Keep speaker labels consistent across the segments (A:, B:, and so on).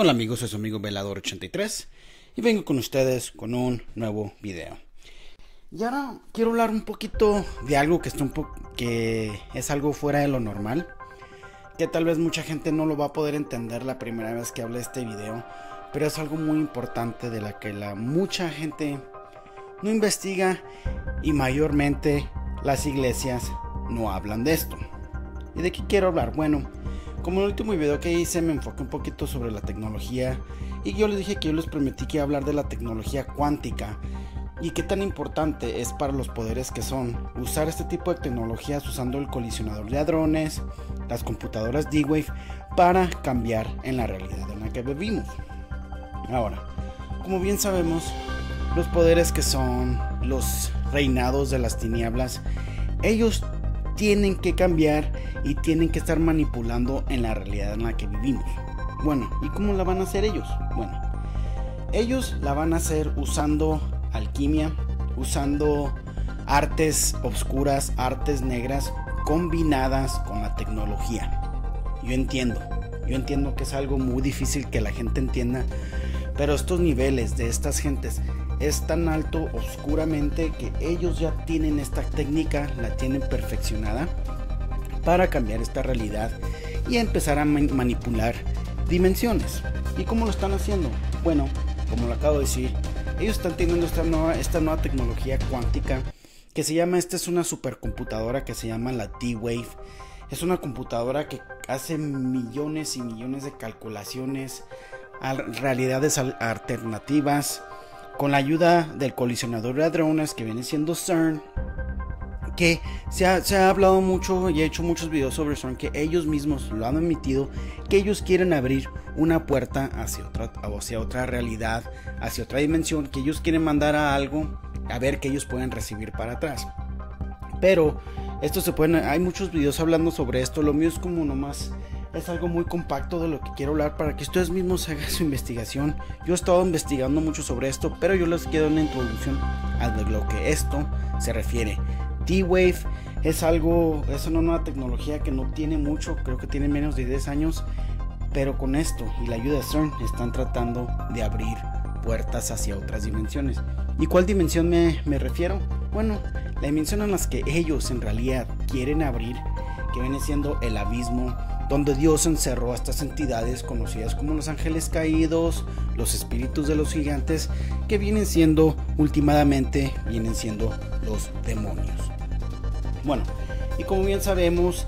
A: Hola amigos, soy su amigo Velador83 y vengo con ustedes con un nuevo video. Y ahora quiero hablar un poquito de algo que, está un que es algo fuera de lo normal, que tal vez mucha gente no lo va a poder entender la primera vez que hable este video, pero es algo muy importante de la que la mucha gente no investiga y mayormente las iglesias no hablan de esto. ¿Y de qué quiero hablar? Bueno, como el último video que hice me enfoqué un poquito sobre la tecnología y yo les dije que yo les prometí que iba a hablar de la tecnología cuántica y qué tan importante es para los poderes que son usar este tipo de tecnologías usando el colisionador de hadrones, las computadoras D-Wave para cambiar en la realidad en la que vivimos. Ahora, como bien sabemos, los poderes que son los reinados de las tinieblas, ellos tienen que cambiar y tienen que estar manipulando en la realidad en la que vivimos. Bueno, ¿y cómo la van a hacer ellos? Bueno, ellos la van a hacer usando alquimia, usando artes obscuras, artes negras combinadas con la tecnología. Yo entiendo, yo entiendo que es algo muy difícil que la gente entienda, pero estos niveles de estas gentes es tan alto oscuramente que ellos ya tienen esta técnica, la tienen perfeccionada para cambiar esta realidad y empezar a manipular dimensiones. ¿Y cómo lo están haciendo? Bueno, como lo acabo de decir, ellos están teniendo esta nueva, esta nueva tecnología cuántica que se llama, esta es una supercomputadora que se llama la D-Wave. Es una computadora que hace millones y millones de calculaciones a realidades alternativas con la ayuda del colisionador de hadrones que viene siendo CERN, que se ha, hablado mucho y he hecho muchos videos sobre CERN, que ellos mismos lo han admitido, que ellos quieren abrir una puerta hacia otra, hacia otra realidad, hacia otra dimensión, que ellos quieren mandar a algo a ver que ellos pueden recibir para atrás. Pero esto se pueden, hay muchos videos hablando sobre esto, lo mío es como nomás es algo muy compacto de lo que quiero hablar para que ustedes mismos hagan su investigación. Yo he estado investigando mucho sobre esto, pero yo les quiero una introducción a lo que esto se refiere. T-Wave es algo, es una nueva tecnología que no tiene mucho, creo que tiene menos de 10 años, pero con esto y la ayuda de CERN están tratando de abrir puertas hacia otras dimensiones. ¿Y cuál dimensión me, me refiero? Bueno, la dimensión en la que ellos en realidad quieren abrir, que viene siendo el abismo donde Dios encerró a estas entidades conocidas como los ángeles caídos, los espíritus de los gigantes, que vienen siendo últimamente, vienen siendo los demonios. Bueno, y como bien sabemos,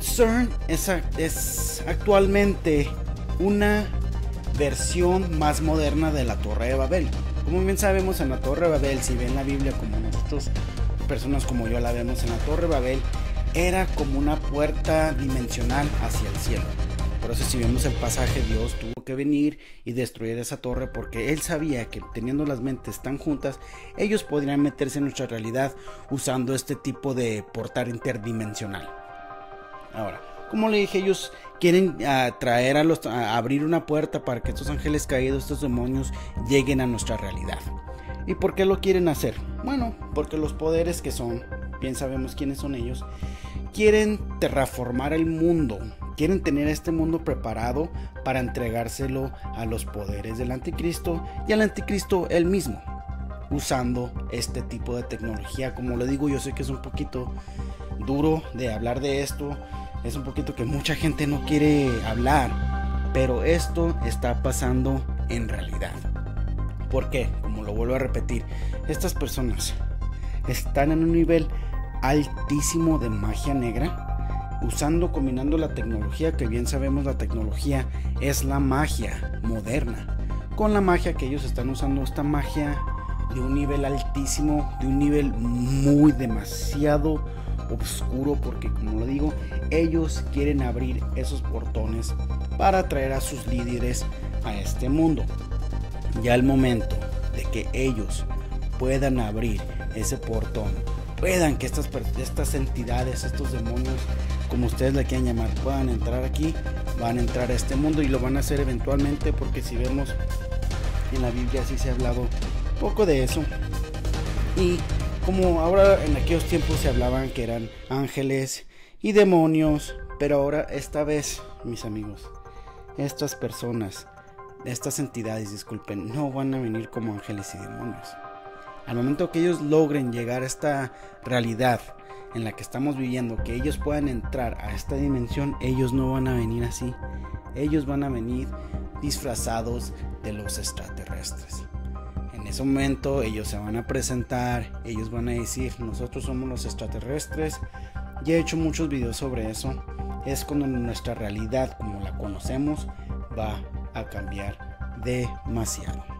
A: CERN es, es actualmente una versión más moderna de la Torre de Babel. Como bien sabemos, en la Torre de Babel, si ven la Biblia como nosotros, personas como yo la vemos en la Torre de Babel, era como una puerta dimensional hacia el cielo. Por eso si vemos el pasaje, Dios tuvo que venir y destruir esa torre porque Él sabía que teniendo las mentes tan juntas, ellos podrían meterse en nuestra realidad usando este tipo de portal interdimensional. Ahora, como le dije, ellos quieren traer a los, abrir una puerta para que estos ángeles caídos, estos demonios, lleguen a nuestra realidad. ¿Y por qué lo quieren hacer? Bueno, porque los poderes que son bien sabemos quiénes son ellos, quieren terraformar el mundo, quieren tener este mundo preparado para entregárselo a los poderes del anticristo y al anticristo él mismo, usando este tipo de tecnología. Como le digo, yo sé que es un poquito duro de hablar de esto, es un poquito que mucha gente no quiere hablar, pero esto está pasando en realidad. ¿Por qué? Como lo vuelvo a repetir, estas personas están en un nivel altísimo de magia negra, usando, combinando la tecnología, que bien sabemos la tecnología es la magia moderna, con la magia que ellos están usando, esta magia de un nivel altísimo, de un nivel muy demasiado oscuro, porque como lo digo, ellos quieren abrir esos portones para atraer a sus líderes a este mundo. Ya el momento de que ellos puedan abrir ese portón puedan que estas, estas entidades, estos demonios, como ustedes le quieran llamar, puedan entrar aquí, van a entrar a este mundo y lo van a hacer eventualmente porque si vemos en la Biblia sí se ha hablado poco de eso. Y como ahora en aquellos tiempos se hablaban que eran ángeles y demonios, pero ahora esta vez, mis amigos, estas personas estas entidades, disculpen, no van a venir como ángeles y demonios. Al momento que ellos logren llegar a esta realidad en la que estamos viviendo, que ellos puedan entrar a esta dimensión, ellos no van a venir así. Ellos van a venir disfrazados de los extraterrestres. En ese momento ellos se van a presentar, ellos van a decir, nosotros somos los extraterrestres. Ya he hecho muchos videos sobre eso. Es cuando nuestra realidad como la conocemos va a cambiar demasiado.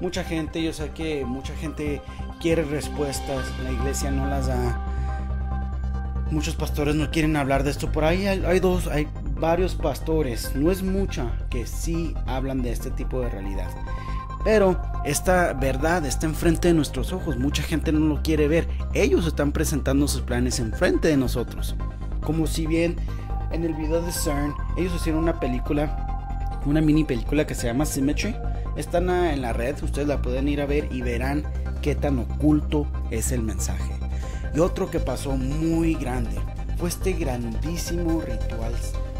A: Mucha gente, yo sé que mucha gente quiere respuestas, la iglesia no las da. Muchos pastores no quieren hablar de esto. Por ahí hay, dos, hay varios pastores, no es mucha, que sí hablan de este tipo de realidad. Pero esta verdad está enfrente de nuestros ojos. Mucha gente no lo quiere ver. Ellos están presentando sus planes enfrente de nosotros. Como si bien en el video de CERN ellos hicieron una película, una mini película que se llama Symmetry. Están en la red, ustedes la pueden ir a ver y verán qué tan oculto es el mensaje. Y otro que pasó muy grande fue este grandísimo ritual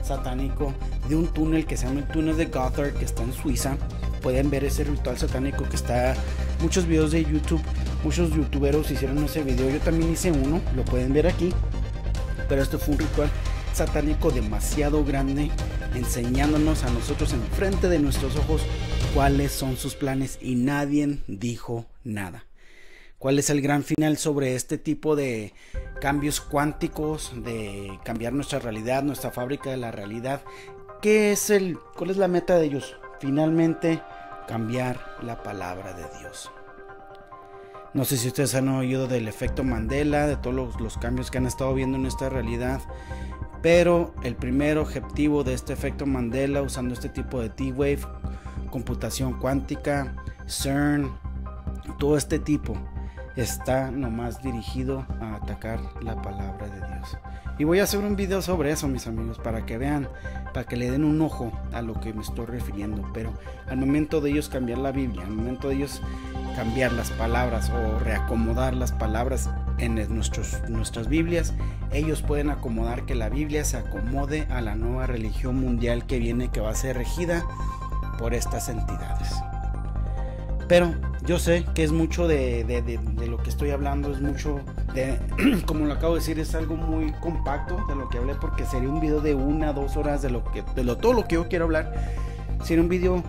A: satánico de un túnel que se llama el túnel de Gothard que está en Suiza. Pueden ver ese ritual satánico que está muchos videos de YouTube, muchos youtuberos hicieron ese video, yo también hice uno, lo pueden ver aquí. Pero esto fue un ritual satánico demasiado grande, enseñándonos a nosotros enfrente de nuestros ojos cuáles son sus planes y nadie dijo nada. ¿Cuál es el gran final sobre este tipo de cambios cuánticos, de cambiar nuestra realidad, nuestra fábrica de la realidad? ¿Qué es el cuál es la meta de ellos? Finalmente cambiar la palabra de Dios. No sé si ustedes han oído del efecto Mandela, de todos los, cambios que han estado viendo en esta realidad. Pero el primer objetivo de este efecto Mandela usando este tipo de T-Wave, computación cuántica, CERN, todo este tipo está nomás dirigido a atacar la palabra de Dios. Y voy a hacer un video sobre eso, mis amigos, para que vean, para que le den un ojo a lo que me estoy refiriendo. Pero al momento de ellos cambiar la Biblia, al momento de ellos cambiar las palabras o reacomodar las palabras en nuestros, nuestras Biblias, ellos pueden acomodar que la Biblia se acomode a la nueva religión mundial que viene, que va a ser regida por estas entidades. Pero yo sé que es mucho de, lo que estoy hablando, es mucho de, como lo acabo de decir, es algo muy compacto de lo que hablé porque sería un video de una, dos horas de lo que, de lo, todo lo que yo quiero hablar. Sería un video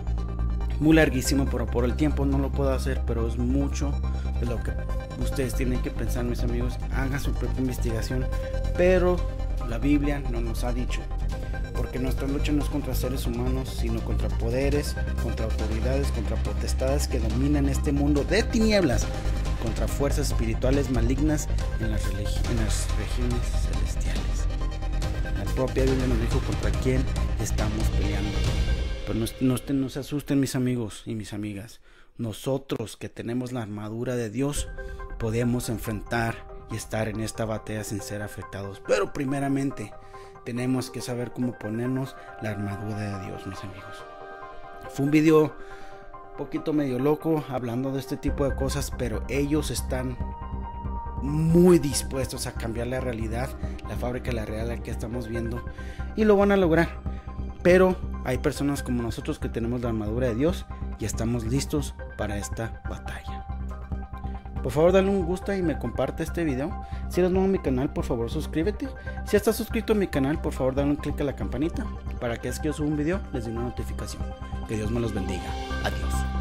A: muy larguísimo, pero por el tiempo no lo puedo hacer, pero es mucho de lo que ustedes tienen que pensar, mis amigos. Hagan su propia investigación, pero la Biblia no nos ha dicho porque nuestra lucha no es contra seres humanos, sino contra poderes, contra autoridades, contra potestades que dominan este mundo de tinieblas, contra fuerzas espirituales malignas en las, regiones celestiales. La propia Biblia nos dijo contra quién estamos peleando. Pero no, no se asusten mis amigos y mis amigas. Nosotros que tenemos la armadura de Dios podemos enfrentar y estar en esta batalla sin ser afectados. Pero primeramente tenemos que saber cómo ponernos la armadura de Dios, mis amigos. Fue un video poquito medio loco hablando de este tipo de cosas, pero ellos están muy dispuestos a cambiar la realidad, la fábrica la realidad que estamos viendo y lo van a lograr. Pero hay personas como nosotros que tenemos la armadura de Dios y estamos listos para esta batalla. Por favor dale un gusto y me comparte este video. Si eres nuevo en mi canal, por favor suscríbete. Si estás suscrito a mi canal, por favor dale un clic a la campanita para que es que yo suba un video les dé una notificación. Que Dios me los bendiga. Adiós.